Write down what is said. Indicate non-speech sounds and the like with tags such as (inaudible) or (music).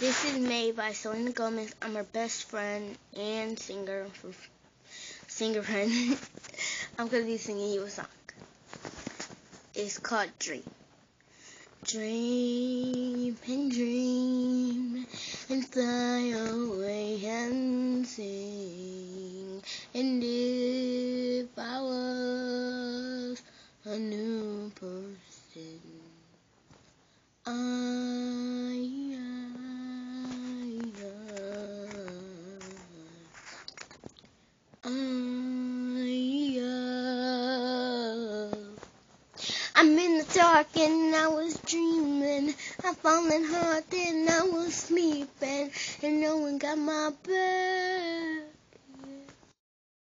This is made by Selena Gomez. I'm her best friend and singer singer friend. (laughs) I'm gonna be singing you a song. It's called Dream. Dream and dream and fly away and sing. And if I was a new person, I, I, I, I'm in the dark and I was dreaming. I'm falling hard and I was sleeping. And no one got my back.